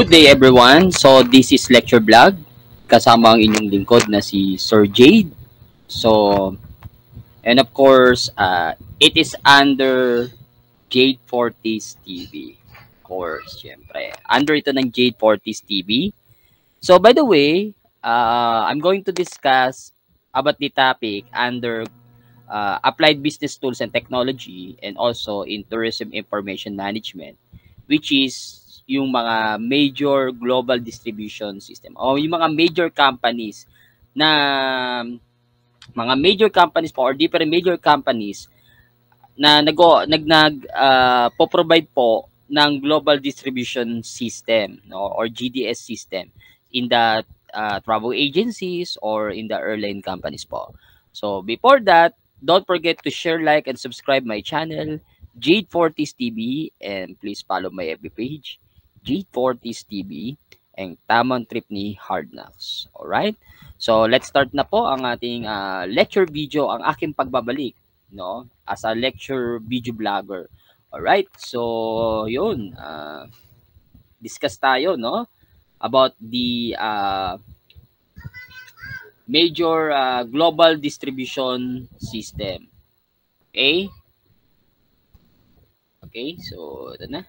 Good day everyone. So this is lecture vlog kasama ang inyong lingkod na si Sir Jade. So and of course, uh, it is under Jade Fortis TV. Of course, syempre. Under ito ng Jade Fortis TV. So by the way, uh, I'm going to discuss about the topic under uh, applied business tools and technology and also in tourism information management which is yung mga major global distribution system o yung mga major companies na mga major companies po or different major companies na nag nag nag uh, po provide po ng global distribution system no or GDS system in the uh, travel agencies or in the airline companies po. So before that, don't forget to share, like, and subscribe my channel, Jade Fortis TV, and please follow my FB page, G40s TV and tamang trip ni Hard Knocks. Alright? So, let's start na po ang ating uh, lecture video, ang aking pagbabalik, no? As a lecture video vlogger. Alright? So, yun. Uh, discuss tayo, no? About the uh, major uh, global distribution system. Okay? Okay, so ito na.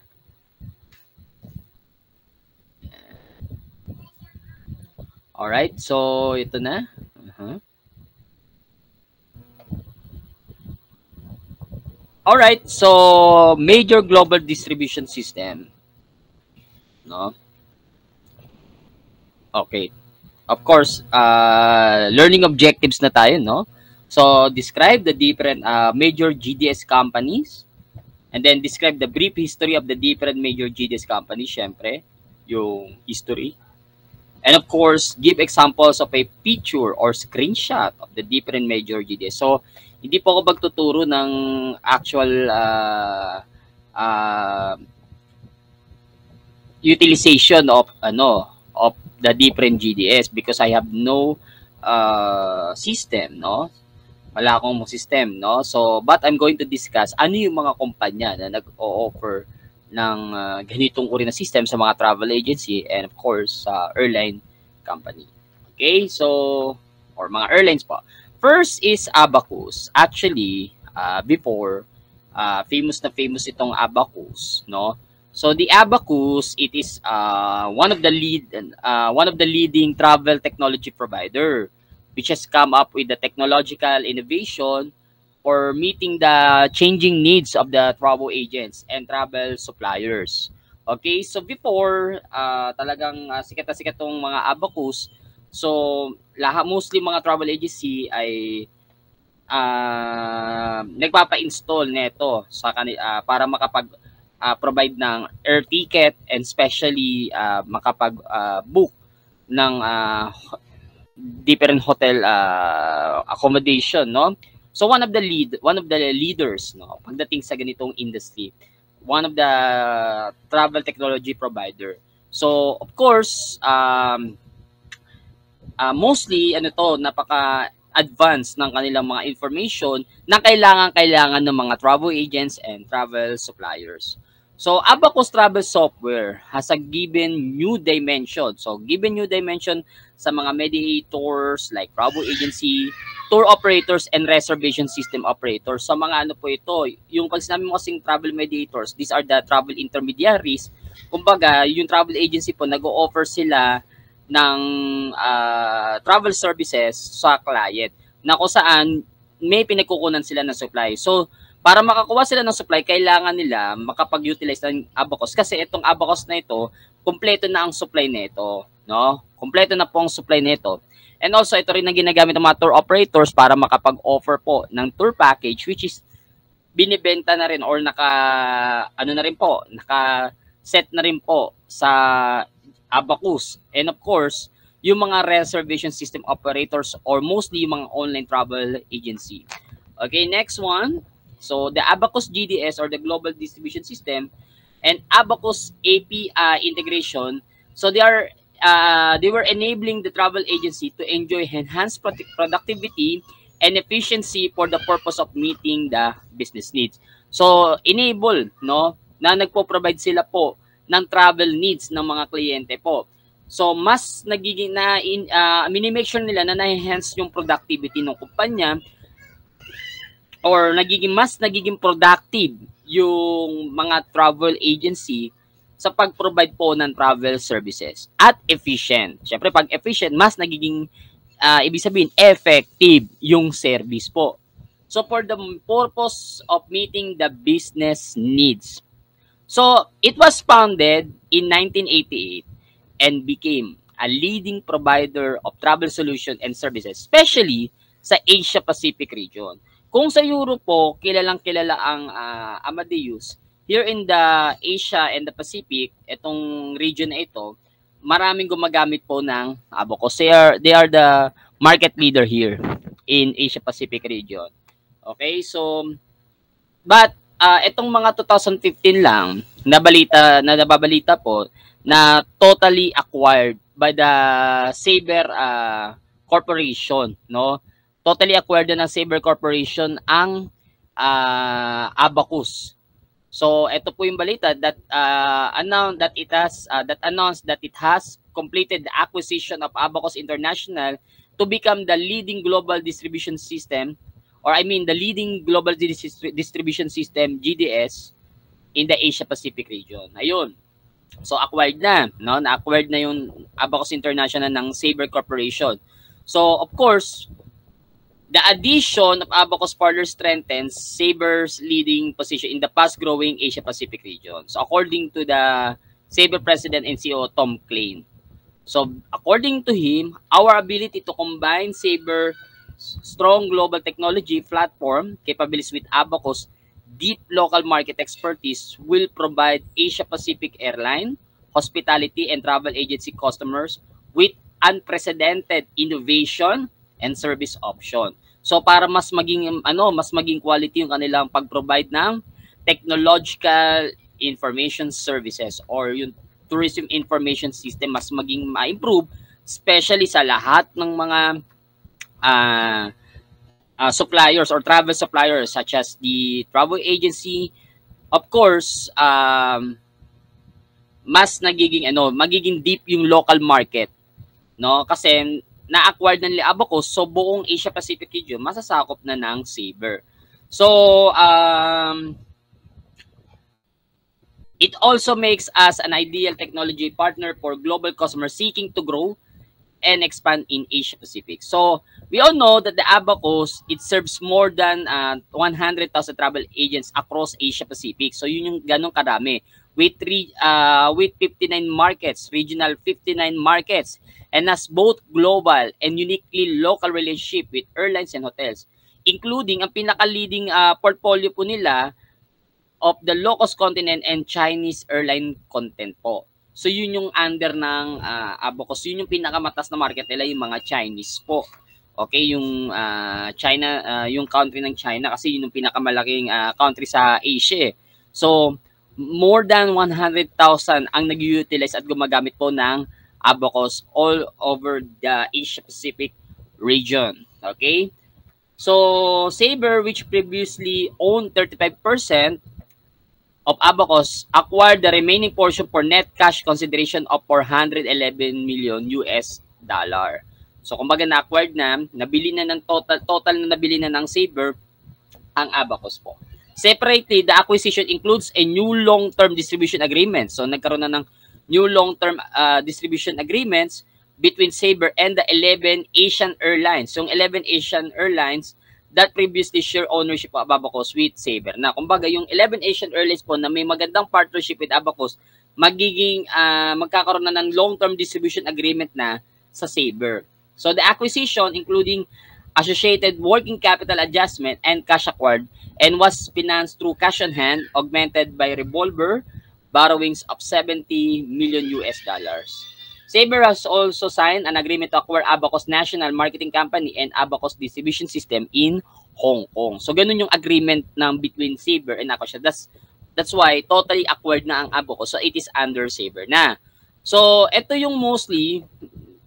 Alright, so ito na. Uh-huh. Alright, so major global distribution system. No? Okay. Of course, uh, learning objectives na tayo, no? So, describe the different uh, major GDS companies and then describe the brief history of the different major GDS companies, syempre, yung history. And of course, give examples of a picture or screenshot of the different major GDS. So, hindi po ako magtuturo ng actual uh, uh, utilization of ano of the different GDS because I have no uh, system, no? Wala akong system, no? So, but I'm going to discuss ano yung mga kumpanya na nag-o-offer ng uh, ganitong uri na system sa mga travel agency and of course sa uh, airline company. Okay, so or mga airlines po. First is Abacus. Actually, uh, before uh, famous na famous itong Abacus, no? So the Abacus, it is uh, one of the lead uh, one of the leading travel technology provider which has come up with the technological innovation for meeting the changing needs of the travel agents and travel suppliers. Okay, so before, uh, talagang uh, sikat na sikat tong mga abacus. So, lahat, mostly mga travel agency ay uh, nagpapa-install nito sa kanila uh, para makapag uh, provide ng air ticket and especially uh, makapag uh, book ng uh, different hotel uh, accommodation no So one of the lead one of the leaders no pagdating sa ganitong industry, one of the travel technology provider. So of course, um uh, mostly ano to napaka advanced ng kanilang mga information na kailangan kailangan ng mga travel agents and travel suppliers. So Abacus Travel Software has a given new dimension. So given new dimension sa mga mediators like travel agency, tour operators, and reservation system operators. Sa mga ano po ito, yung pag sinabi mo kasing travel mediators, these are the travel intermediaries. Kumbaga, yung travel agency po, nag-o-offer sila ng uh, travel services sa client na kung saan may pinagkukunan sila ng supply. So, para makakuha sila ng supply, kailangan nila makapag-utilize ng Abacus kasi itong Abacus na ito, kumpleto na ang supply nito, no? Kumpleto na po ang supply nito. And also, ito rin ang ginagamit ng mga tour operators para makapag-offer po ng tour package which is binibenta na rin or naka ano na rin po, naka set na rin po sa Abacus. And of course, yung mga reservation system operators or mostly yung mga online travel agency. Okay, next one. So the Abacus GDS or the Global Distribution System and Abacus API integration. So they are uh, they were enabling the travel agency to enjoy enhanced productivity and efficiency for the purpose of meeting the business needs. So enable no na nagpo-provide sila po ng travel needs ng mga kliyente po. So mas nagiging na in, uh, minimake sure nila na na-enhance yung productivity ng kumpanya or nagiging mas nagiging productive yung mga travel agency sa pag-provide po ng travel services at efficient. Syempre pag efficient mas nagiging uh, ibig sabihin effective yung service po. So for the purpose of meeting the business needs. So it was founded in 1988 and became a leading provider of travel solution and services, especially sa Asia Pacific region. Kung sa Europe po, kilalang kilala ang uh, Amadeus, here in the Asia and the Pacific, itong region na ito, maraming gumagamit po ng Abacus. They are, they are the market leader here in Asia Pacific region. Okay, so, but uh, itong mga 2015 lang, nabalita, na nababalita po, na totally acquired by the Saber uh, Corporation, no? Totally acquired ng Saber Corporation ang uh, Abacus. So, ito po yung balita that uh, announced that it has uh, that announced that it has completed the acquisition of Abacus International to become the leading global distribution system or I mean the leading global distribution system GDS in the Asia Pacific region. Ayun. So acquired na, no? Na-acquired na yung Abacus International ng Saber Corporation. So of course, the addition of Abacus further strengthens Saber's leading position in the fast-growing Asia Pacific region. So according to the Saber president and CEO Tom Klein. So according to him, our ability to combine Saber strong global technology platform capabilities with Abacus deep local market expertise will provide Asia Pacific airline, hospitality, and travel agency customers with unprecedented innovation and service option. So para mas maging ano, mas maging quality yung kanilang pag-provide ng technological information services or yung tourism information system mas maging ma-improve especially sa lahat ng mga uh, uh, suppliers or travel suppliers such as the travel agency, of course, um, mas nagiging ano, magiging deep yung local market, no? Kasi na-acquire na nila Abacus, so buong Asia Pacific region masasakop na ng Saber. So, um, it also makes us an ideal technology partner for global customers seeking to grow and expand in Asia Pacific. So, we all know that the Abacus, it serves more than uh, 100,000 travel agents across Asia Pacific. So yun yung ganong karami. With, three, uh, with 59 markets, regional 59 markets, and has both global and uniquely local relationship with airlines and hotels, including ang pinaka-leading uh, portfolio po nila of the low-cost continent and Chinese airline content po. So yun yung under ng uh, Abacus. Yun yung pinakamatas na market nila, yung mga Chinese po. Okay, yung uh, China, uh, yung country ng China kasi yun yung pinakamalaking uh, country sa Asia. Eh. So, more than 100,000 ang nag-utilize at gumagamit po ng Abacus all over the Asia Pacific region. Okay? So, Saber, which previously owned 35% of Abacus, acquired the remaining portion for net cash consideration of 411 million US dollar. So kumbaga na-acquired na, nabili na ng total total na nabili na ng Saber ang Abacus po. Separately, the acquisition includes a new long-term distribution agreement. So nagkaroon na ng new long-term uh, distribution agreements between Saber and the 11 Asian Airlines. So yung 11 Asian Airlines that previously share ownership of Abacus with Saber. Na kumbaga yung 11 Asian Airlines po na may magandang partnership with Abacus, magiging uh, magkakaroon na ng long-term distribution agreement na sa Saber. So the acquisition, including associated working capital adjustment and cash acquired, and was financed through cash on hand, augmented by revolver borrowings of 70 million US dollars. Saber has also signed an agreement to acquire Abacus National Marketing Company and Abacus Distribution System in Hong Kong. So ganun yung agreement ng between Saber and Abacus. That's that's why totally acquired na ang Abacus. So it is under Saber na. So ito yung mostly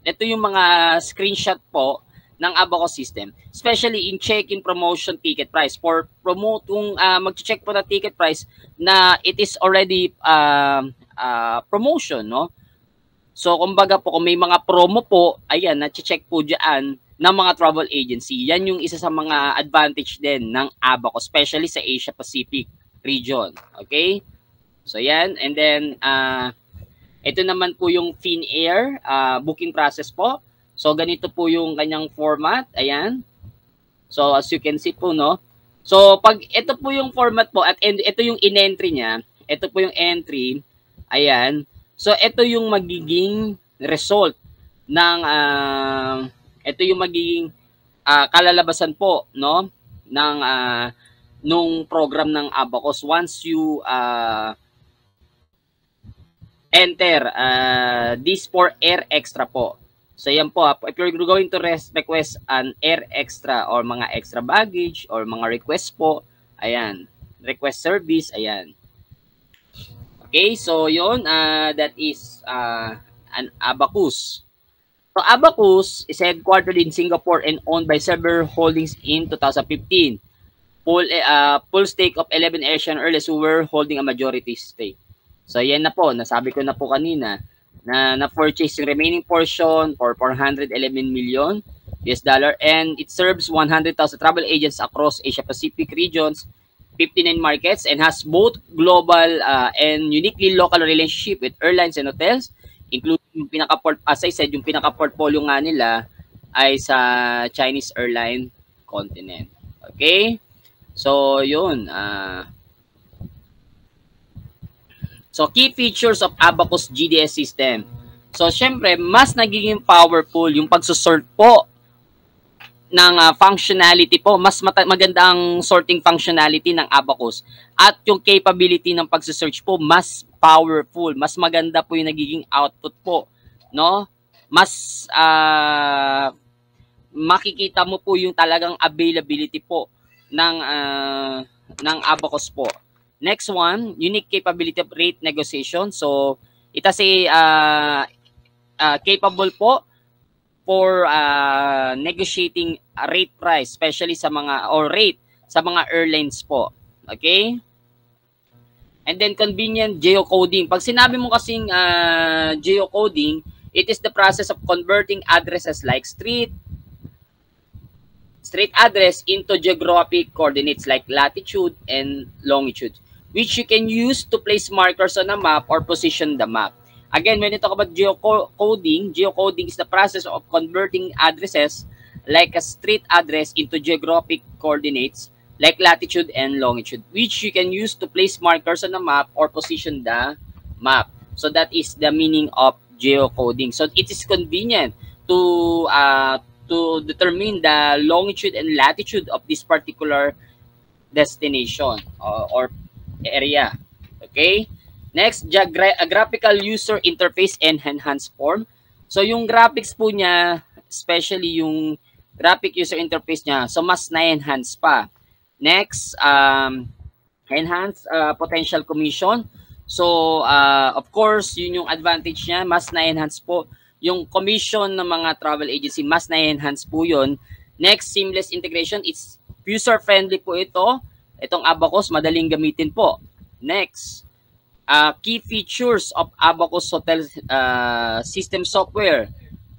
ito yung mga screenshot po ng Abacus system, especially in check-in promotion ticket price. For promote, kung uh, mag-check po na ticket price na it is already uh, uh, promotion, no? So, kumbaga po, kung may mga promo po, ayan, na-check po dyan ng mga travel agency. Yan yung isa sa mga advantage din ng Abaco, especially sa Asia Pacific region. Okay? So, yan. And then, uh, ito naman po yung Finnair uh, booking process po. So, ganito po yung kanyang format. Ayan. So, as you can see po, no? So, pag ito po yung format po at ito yung in-entry niya, ito po yung entry, ayan, So ito yung magiging result ng uh, ito yung magiging uh, kalalabasan po no ng uh, nung program ng Abacus once you uh, enter uh, this for air extra po. So yan po, if you're going to request an air extra or mga extra baggage or mga request po, ayan, request service, ayan. Okay, so yon uh, that is uh, an Abacus. So Abacus is headquartered in Singapore and owned by Saber Holdings in 2015. Full, uh, full stake of 11 Asian earliest who were holding a majority stake. So yan na po, nasabi ko na po kanina na na-purchase yung remaining portion for 411 million US dollar and it serves 100,000 travel agents across Asia Pacific regions 59 markets and has both global uh, and uniquely local relationship with airlines and hotels, including pinaka-port, as I said, yung pinaka-portfolio nga nila ay sa Chinese airline continent. Okay? So, yun. Uh, so, key features of Abacus GDS system. So, syempre, mas nagiging powerful yung pagsusort po ng uh, functionality po, mas mata- maganda ang sorting functionality ng Abacus. At yung capability ng pagse-search po, mas powerful, mas maganda po yung nagiging output po, no? Mas uh, makikita mo po yung talagang availability po ng uh, ng Abacus po. Next one, unique capability of rate negotiation. So, ito si uh, uh, capable po for uh, negotiating rate price, especially sa mga, or rate sa mga airlines po. Okay? And then convenient geocoding. Pag sinabi mo kasing uh, geocoding, it is the process of converting addresses like street, street address into geographic coordinates like latitude and longitude, which you can use to place markers on a map or position the map. Again, when you talk about geocoding, geocoding is the process of converting addresses like a street address into geographic coordinates like latitude and longitude, which you can use to place markers on the map or position the map. So that is the meaning of geocoding. So it is convenient to uh, to determine the longitude and latitude of this particular destination or, or area. Okay? Next, gra- graphical user interface and enhanced form. So yung graphics po niya, especially yung graphic user interface niya, so mas na-enhance pa. Next, um, enhance uh, potential commission. So, uh, of course, yun yung advantage niya, mas na-enhance po. Yung commission ng mga travel agency, mas na-enhance po yun. Next, seamless integration. It's user-friendly po ito. Itong Abacus, madaling gamitin po. Next, uh, key features of Abacus Hotel uh, System Software.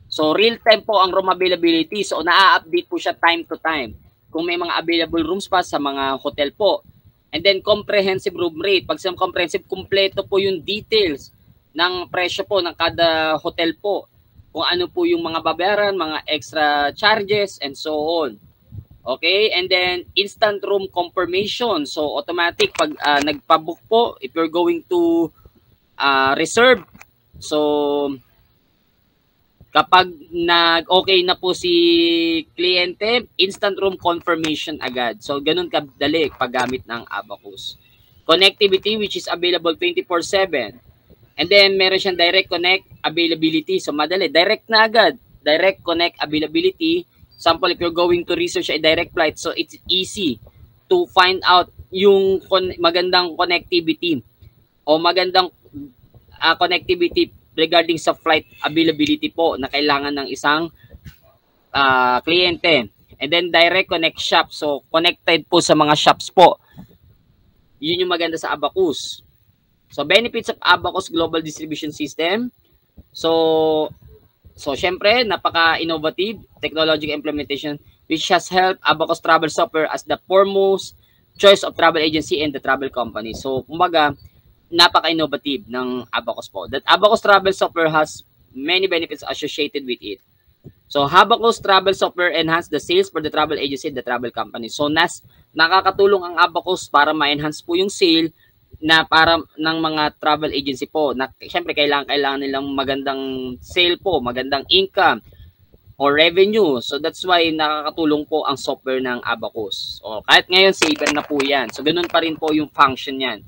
So, real-time po ang room availability. So, na-update po siya time to time. Kung may mga available rooms pa sa mga hotel po. And then, comprehensive room rate. Pag sa comprehensive, kumpleto po yung details ng presyo po ng kada hotel po. Kung ano po yung mga babayaran, mga extra charges, and so on. Okay, and then instant room confirmation. So automatic pag uh, nagpa-book po if you're going to uh, reserve. So kapag nag-okay na po si kliyente, instant room confirmation agad. So ganun kadali paggamit ng Abacus. Connectivity which is available 24/7. And then meron siyang direct connect availability. So madali, direct na agad. Direct connect availability Sample, if you're going to research a direct flight, so it's easy to find out yung con- magandang connectivity o magandang uh, connectivity regarding sa flight availability po na kailangan ng isang uh, kliyente. And then direct connect shop. So connected po sa mga shops po. Yun yung maganda sa Abacus. So benefits of Abacus Global Distribution System. So so syempre napaka-innovative technology implementation which has helped Abacus Travel Software as the foremost choice of travel agency and the travel company. So kumbaga napaka-innovative ng Abacus po. That Abacus Travel Software has many benefits associated with it. So Abacus Travel Software enhance the sales for the travel agency and the travel company. So nas nakakatulong ang Abacus para ma-enhance po yung sale na para ng mga travel agency po. Na syempre kailangan kailangan nilang magandang sale po, magandang income or revenue. So that's why nakakatulong po ang software ng Abacus. So kahit ngayon saver na po 'yan. So ganoon pa rin po yung function niyan.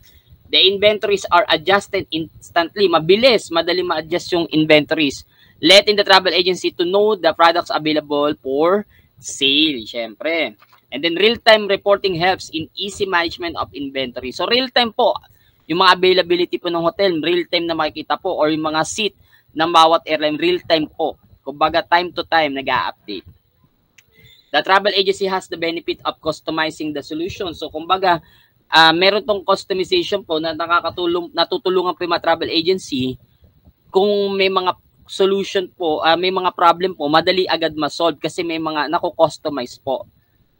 The inventories are adjusted instantly. Mabilis, madali ma-adjust yung inventories letting the travel agency to know the products available for sale, syempre. And then real-time reporting helps in easy management of inventory. So real-time po, yung mga availability po ng hotel, real-time na makikita po or yung mga seat ng bawat airline, real-time po. Kumbaga time to time nag-a-update. The travel agency has the benefit of customizing the solution. So kumbaga, uh, meron tong customization po na nakakatulong natutulungan po yung mga travel agency kung may mga solution po, uh, may mga problem po, madali agad ma-solve kasi may mga nako-customize po.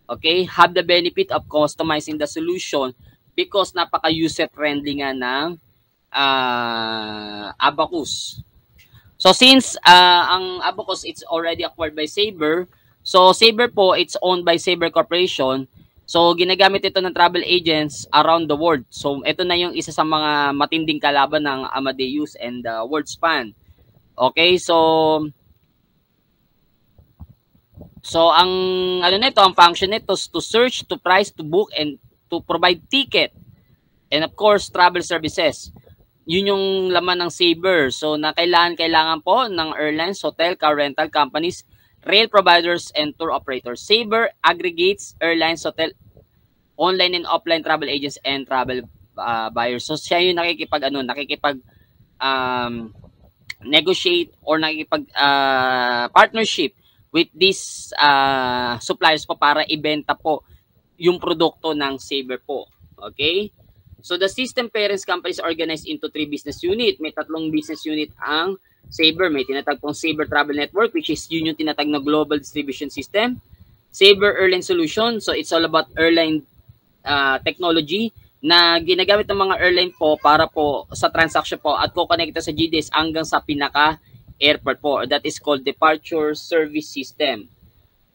Okay? Have the benefit of customizing the solution because napaka-user friendly nga ng uh, Abacus. So since uh, ang Abacus it's already acquired by Sabre, so Sabre po it's owned by Sabre Corporation. So ginagamit ito ng travel agents around the world. So ito na yung isa sa mga matinding kalaban ng Amadeus and uh, WorldSpan. Okay, so So ang ano nito, ang function nito is to search, to price, to book and to provide ticket. And of course, travel services. Yun yung laman ng Sabre. So na kailangan kailangan po ng airlines, hotel, car rental companies, rail providers and tour operators. Sabre aggregates airlines, hotel, online and offline travel agents and travel uh, buyers. So siya yung nakikipag ano, nakikipag um negotiate or nakikipag uh, partnership with these uh, suppliers po para ibenta po yung produkto ng Saber po. Okay? So the system parents companies organized into three business unit. May tatlong business unit ang Saber. May tinatag pong Saber Travel Network which is yun yung tinatag na global distribution system. Saber Airline Solution. So it's all about airline uh, technology na ginagamit ng mga airline po para po sa transaction po at ko-connecta sa GDS hanggang sa pinaka airport po. That is called Departure Service System.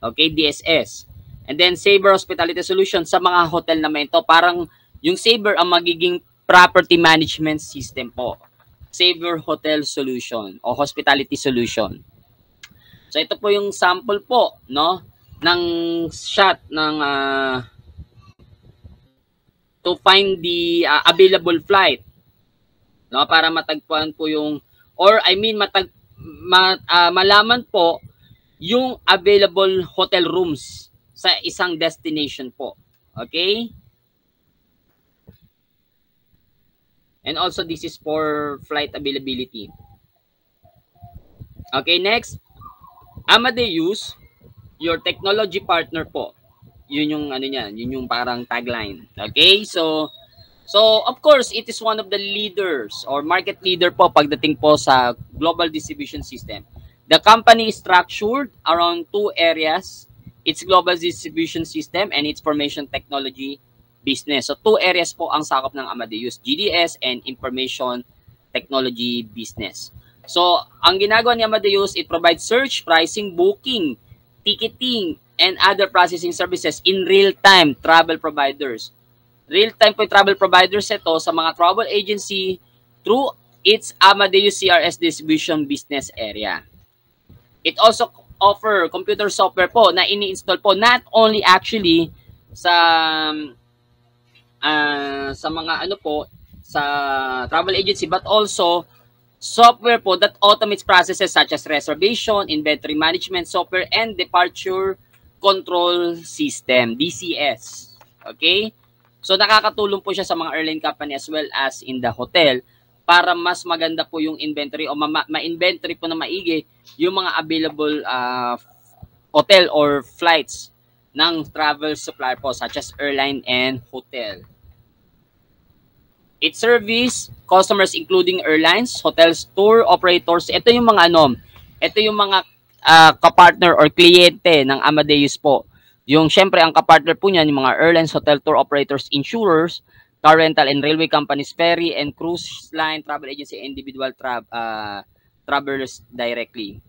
Okay, DSS. And then Sabre Hospitality Solution sa mga hotel naman ito. Parang yung Sabre ang magiging property management system po. Sabre Hotel Solution o Hospitality Solution. So ito po yung sample po, no, ng shot ng uh, to find the uh, available flight no para matagpuan po yung or I mean matag ma, uh, malaman po yung available hotel rooms sa isang destination po okay and also this is for flight availability okay next Amadeus your technology partner po yun yung ano niyan, yun yung parang tagline. Okay? So so of course, it is one of the leaders or market leader po pagdating po sa global distribution system. The company is structured around two areas. Its global distribution system and its information technology business. So two areas po ang sakop ng Amadeus, GDS and information technology business. So, ang ginagawa ni Amadeus, it provides search, pricing, booking, ticketing, and other processing services in real-time travel providers. Real-time po travel providers ito sa mga travel agency through its Amadeus CRS distribution business area. It also offer computer software po na ini-install po not only actually sa uh, sa mga ano po sa travel agency but also software po that automates processes such as reservation, inventory management software, and departure Control System, DCS. Okay? So nakakatulong po siya sa mga airline company as well as in the hotel para mas maganda po yung inventory o ma-inventory po na maigi yung mga available uh, hotel or flights ng travel supplier po such as airline and hotel. It service customers including airlines, hotels, tour operators. Ito yung mga ano, ito yung mga uh, kapartner or kliyente ng Amadeus po. Yung syempre ang kapartner po niyan yung mga airlines, hotel tour operators, insurers, car rental and railway companies, ferry and cruise line, travel agency, individual tra uh, travelers directly.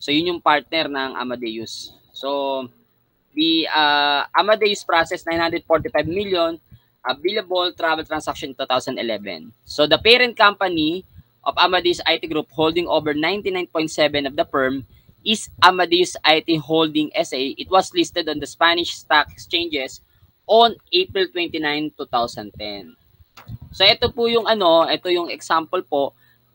So yun yung partner ng Amadeus. So the uh, Amadeus processed 945 million available travel transaction 2011. So the parent company of Amadeus IT Group holding over 99.7 of the firm is Amadeus IT Holding SA. It was listed on the Spanish stock exchanges on April 29, 2010. So ito po yung ano, ito yung example po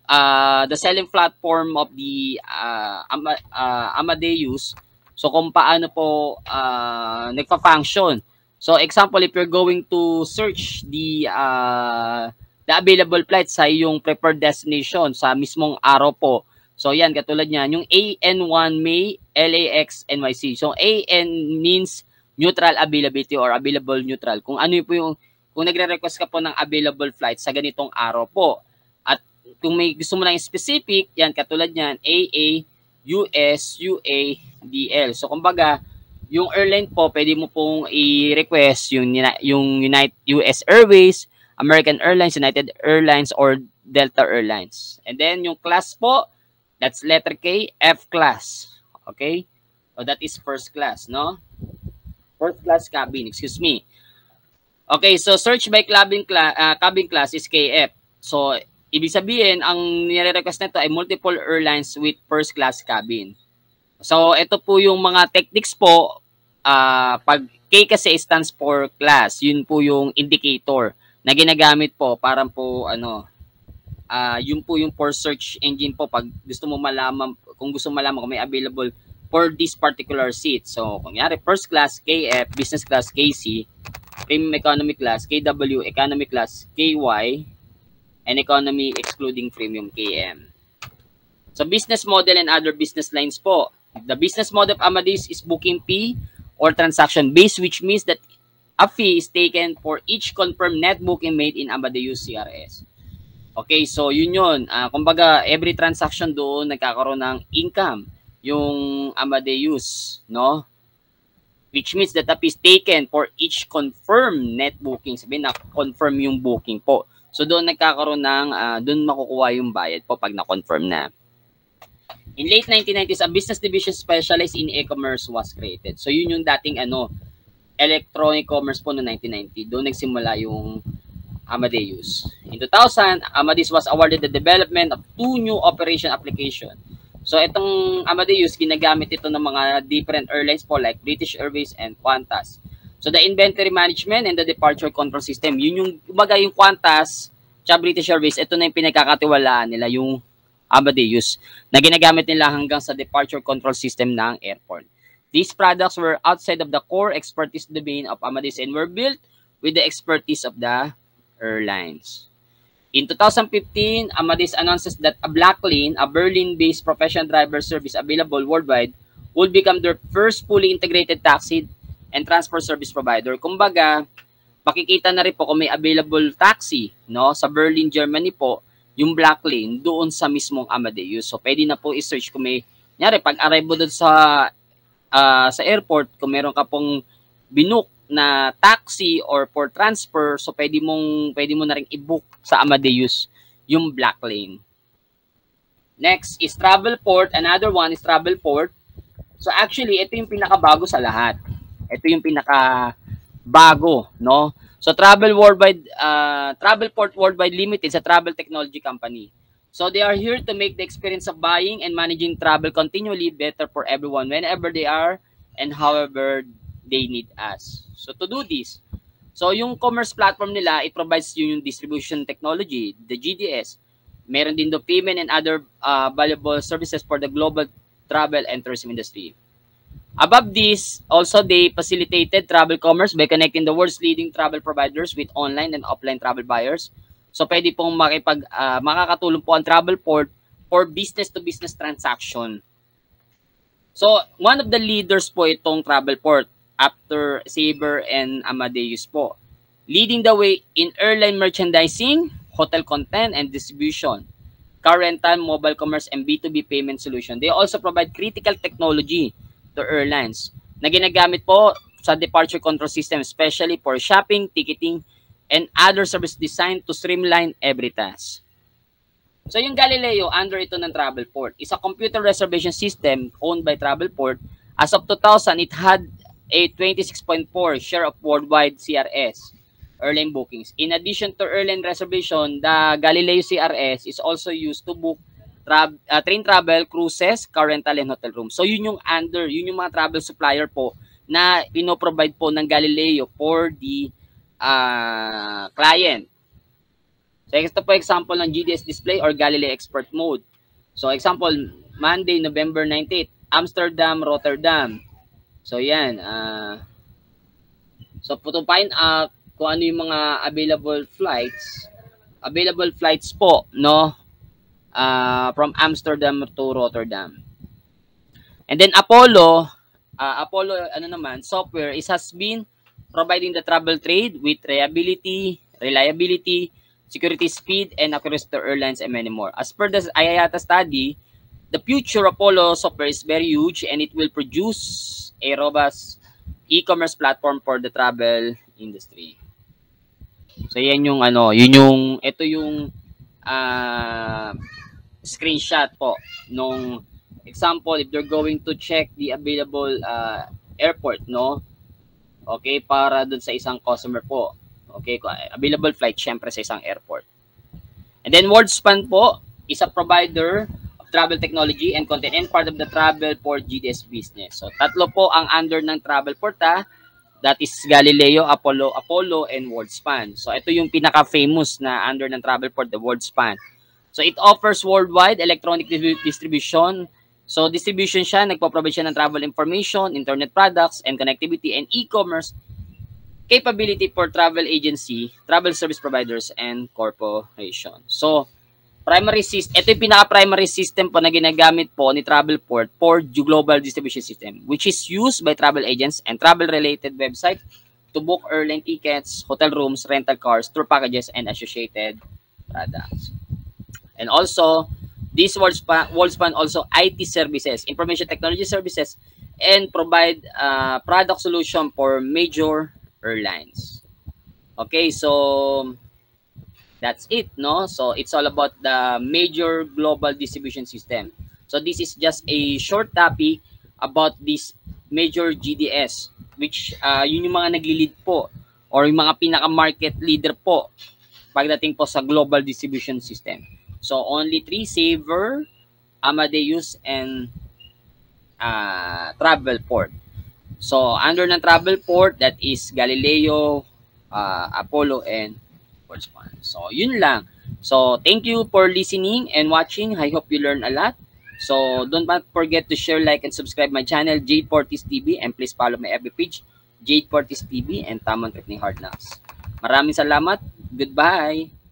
uh, the selling platform of the uh, Ama, uh, Amadeus. So kung paano po uh, nagfa-function So example, if you're going to search the uh, the available flights sa yung preferred destination sa mismong araw po. So yan, katulad niyan, yung AN1 May LAX NYC. So AN means neutral availability or available neutral. Kung ano po yung kung nagre-request ka po ng available flight sa ganitong araw po. At kung may gusto mo lang specific, yan katulad niyan, AA, US, UA, DL. So kumbaga, yung airline po, pwede mo pong i-request yung, yung United US Airways, American Airlines, United Airlines, or Delta Airlines. And then yung class po, that's letter K, F class. Okay? So that is first class, no? First class cabin, excuse me. Okay, so search by cabin, cla uh, cabin class is KF. So, ibig sabihin, ang nire-request nito ay multiple airlines with first class cabin. So, ito po yung mga techniques po. Uh, pag K kasi stands for class, yun po yung indicator na ginagamit po para po ano, uh, yun po yung for search engine po pag gusto mo malaman, kung gusto mo malaman kung may available for this particular seat. So, kunyari, first class, KF, business class, KC, premium economy class, KW, economy class, KY, and economy excluding premium KM. So, business model and other business lines po. The business model of Amadeus is booking fee or transaction based, which means that a fee is taken for each confirmed net booking made in Amadeus CRS. Okay, so yun yun. Uh, kumbaga, every transaction doon nagkakaroon ng income yung Amadeus, no? Which means that fee is taken for each confirmed net booking. Sabihin na confirm yung booking po. So doon nagkakaroon ng, uh, doon makukuha yung bayad po pag na-confirm na. In late 1990s, a business division specialized in e-commerce was created. So yun yung dating ano, electronic commerce po noong 1990. Doon nagsimula yung Amadeus. In 2000, Amadeus was awarded the development of two new operation application. So itong Amadeus, ginagamit ito ng mga different airlines po like British Airways and Qantas. So the inventory management and the departure control system, yun yung, kumbaga yung Qantas, tsaka British Airways, ito na yung pinagkakatiwalaan nila, yung Amadeus na ginagamit nila hanggang sa departure control system ng airport. These products were outside of the core expertise domain of Amadeus and were built with the expertise of the airlines. In 2015, Amadeus announces that a Blacklane, a Berlin-based professional driver service available worldwide, would become their first fully integrated taxi and transport service provider. Kumbaga, makikita na rin po kung may available taxi no sa Berlin, Germany po yung black lane doon sa mismong Amadeus. So, pwede na po i-search kung may, nyari, pag arrive mo doon sa, uh, sa airport, kung meron ka pong binook na taxi or for transfer, so pwede mong, pwede mo na rin i-book sa Amadeus yung black lane. Next is Travelport. Another one is Travelport. So actually, ito yung pinakabago sa lahat. Ito yung pinaka bago, no? So Travel Worldwide, uh, Travelport Worldwide Limited is a travel technology company. So they are here to make the experience of buying and managing travel continually better for everyone whenever they are and however they need us. So to do this, so yung commerce platform nila, it provides yung distribution technology, the GDS. Meron din do payment and other uh, valuable services for the global travel and tourism industry. Above this, also they facilitated travel commerce by connecting the world's leading travel providers with online and offline travel buyers. So pwede pong makipag uh, makakatulong po ang travel port for business to business transaction. So one of the leaders po itong travel port after Sabre and Amadeus po. Leading the way in airline merchandising, hotel content and distribution, car rental, mobile commerce, and B2B payment solution. They also provide critical technology to airlines na ginagamit po sa departure control system, especially for shopping, ticketing, and other service designed to streamline every task. So yung Galileo, under ito ng Travelport, is a computer reservation system owned by Travelport. As of 2000, it had a 26.4 share of worldwide CRS airline bookings. In addition to airline reservation, the Galileo CRS is also used to book tra- uh, train travel, cruises, car rental, and hotel room. So yun yung under, yun yung mga travel supplier po na pino-provide po ng Galileo for the uh, client. So ito po example ng GDS display or Galileo expert mode. So example, Monday, November 19, Amsterdam, Rotterdam. So yan. Uh, so to find out kung ano yung mga available flights, available flights po, no? Uh, from Amsterdam to Rotterdam. And then Apollo, uh, Apollo ano naman, software is has been providing the travel trade with reliability, reliability, security speed, and accuracy to airlines and many more. As per the IATA study, the future Apollo software is very huge and it will produce a robust e-commerce platform for the travel industry. So yan yung ano, yun yung ito yung uh, screenshot po nung example if you're going to check the available uh, airport no. Okay, para dun sa isang customer po. Okay, available flight syempre sa isang airport. And then WorldSpan po is a provider travel technology and content and part of the travel for GDS business. So tatlo po ang under ng travel porta That is Galileo, Apollo, Apollo, and WorldSpan. So ito yung pinaka-famous na under ng Travelport, the WorldSpan. So it offers worldwide electronic distribution. So distribution siya, nagpo-provide siya ng travel information, internet products, and connectivity, and e-commerce capability for travel agency, travel service providers, and corporation. So, primary system, ito yung pinaka-primary system po na ginagamit po ni Travelport for global distribution system, which is used by travel agents and travel-related websites to book airline tickets, hotel rooms, rental cars, tour packages, and associated products. And also, this WorldSpan, WorldSpan also IT services, information technology services, and provide uh, product solution for major airlines. Okay, so That's it, no? So it's all about the major global distribution system. So this is just a short topic about this major GDS which uh, yun yung mga nagli-lead po or yung mga pinaka-market leader po pagdating po sa global distribution system. So only three Saver, Amadeus, and uh, Travelport. So under ng Travelport, that is Galileo, uh, Apollo, and sports fan. So, yun lang. So, thank you for listening and watching. I hope you learn a lot. So, don't forget to share, like, and subscribe my channel, Jade Portis TV, and please follow my every page, Jade Portis TV, and Tamang Trip ni Hard Knocks. Maraming salamat. Goodbye!